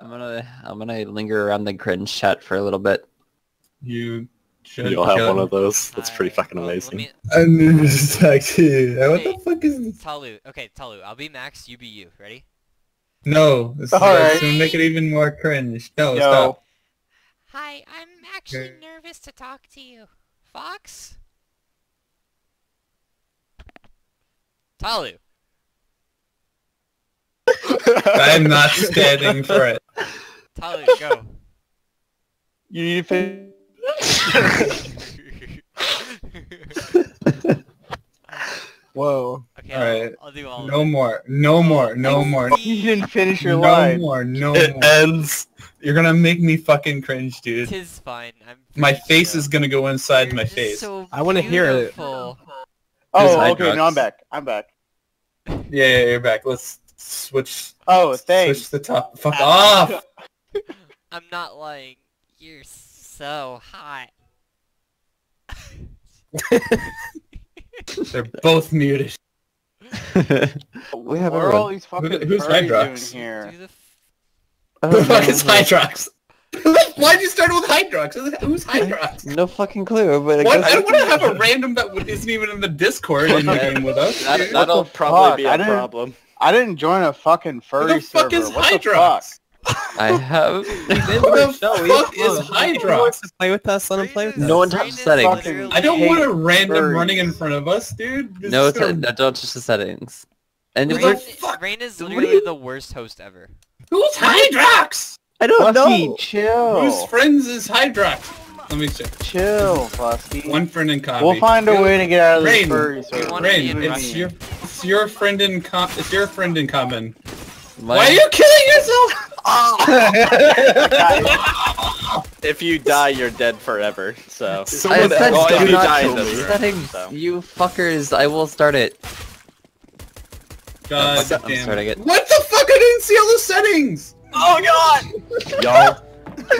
I'm gonna I'm gonna linger around the cringe chat for a little bit. You should. You'll have go. one of those. That's pretty Alright, fucking well, let amazing. me- I'm just like, dude, what the fuck is this? Talu. Okay, Talu. I'll be Max. You be you. Ready? No, this is Alright. gonna make it even more cringe. No, Yo. stop. Hi, I'm actually Okay. nervous to talk to you. Fox? Talu. I'm not standing for it. Talu, go. You need to Whoa. okay, Alright. I'll, I'll do all No of more. No more. No more. You didn't finish your No line. No more. No It more. ends. You're gonna make me fucking cringe, dude. Tis fine. I'm My face chill. is gonna go inside You're my face. So I wanna hear it. Oh, okay, no, I'm back. I'm back. Yeah, yeah, you're back. Let's switch. Oh, thanks. Switch thanks. the top. Fuck off. I'm not lying. You're so hot. They're both muted. we have what are all these fucking Who- who's Hydrox? doing here? Do the f- I Who the fuck is Hydrox? Why'd you start with Hydrox? Who's Hydrox? No fucking clue, but I What? guess I don't want to have a random that isn't even in the Discord in the game with us. That, that'll probably fuck? be I a didn't- problem. I didn't join a fucking furry Who furry the fuck server. is what the Hydrox? fuck? I have. Who the fuck is Hydrox? to play with us, let him play with us. No one Rain touched is settings. I don't want a random furries. running in front of us, dude. This No, it's gonna- no, don't touch the settings. And Who if the fuck? Rain is literally you- the worst host ever. Who's Hydrox? I don't Fusky, know. chill. Whose friends is Hydrox? Let me check. Chill, Fusky. One friend in common. We'll find a way to get out of this Rain. furry We server. wanna Rain, it's your, it's your friend in com. It's your friend in common. My- Why are you killing yourself? Um, if you die, you're dead forever. So. I said well, if do you not die in touch settings. so. You fuckers! I will start it. God I'm damn. starting it. What the fuck? I didn't see all the settings. Oh god! Y'all,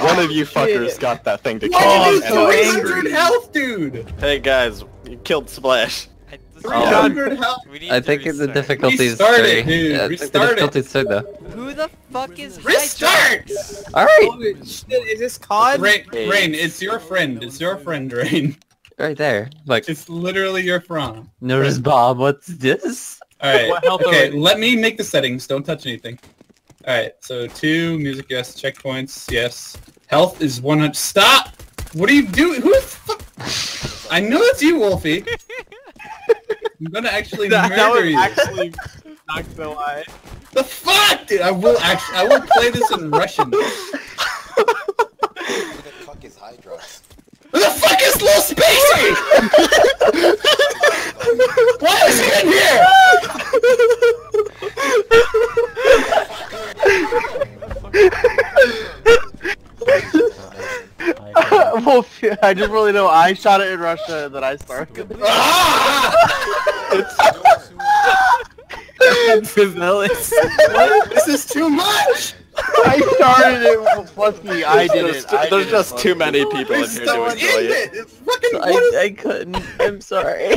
one of you fuckers got that thing to Why kill did me, you and I'm 300 angry. health, dude? Hey guys, you killed Splash. I, Oh. 300 um, health. I to think the restart. difficulty is Restart three. it, dude. Yeah, I the Restart it. difficulty is three though. Who the fuck is Restart! Hydrox? All right, Oh, shit, is this COD? Rain, Rain, it's your friend. It's your friend, Rain. right there. Like, It's literally your friend. notice Bob. What's this? All right. Okay, let me make the settings. Don't touch anything. All right. So two music, yes. Checkpoints, yes. Health is 100. Stop! What are you doing? Who the fuck? I know it's you, Wolfie. I'm gonna actually That, that murder you. actually not gonna lie. The fuck, dude! I will actually. I will play this in Russian. Who the fuck is Hydrox? Who the fuck is Lil Spacey? Why is he in here? well, I just really know I shot it in Russia and then I started. Ah! this is too much. I started it with Flusky. I did There's, it. I there's did just it, too Flusky. many people in here to enjoy it. it. It's fucking. I, what is- I couldn't. I'm sorry.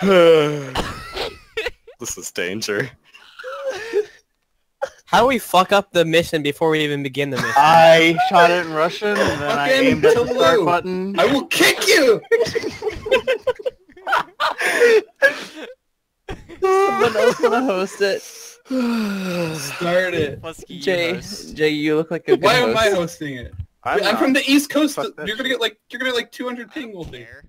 this is danger. How do we fuck up the mission before we even begin the mission? I shot it in Russian and then I aimed at the start button. I will kick you. Someone else wanna host it? Start it. Jay, host. Jay, you look like a good Why am I hosting it? I'm, I'm, from the East Coast. Fuck You're gonna get like you're gonna get like 200 I ping, don't Wolfie. care.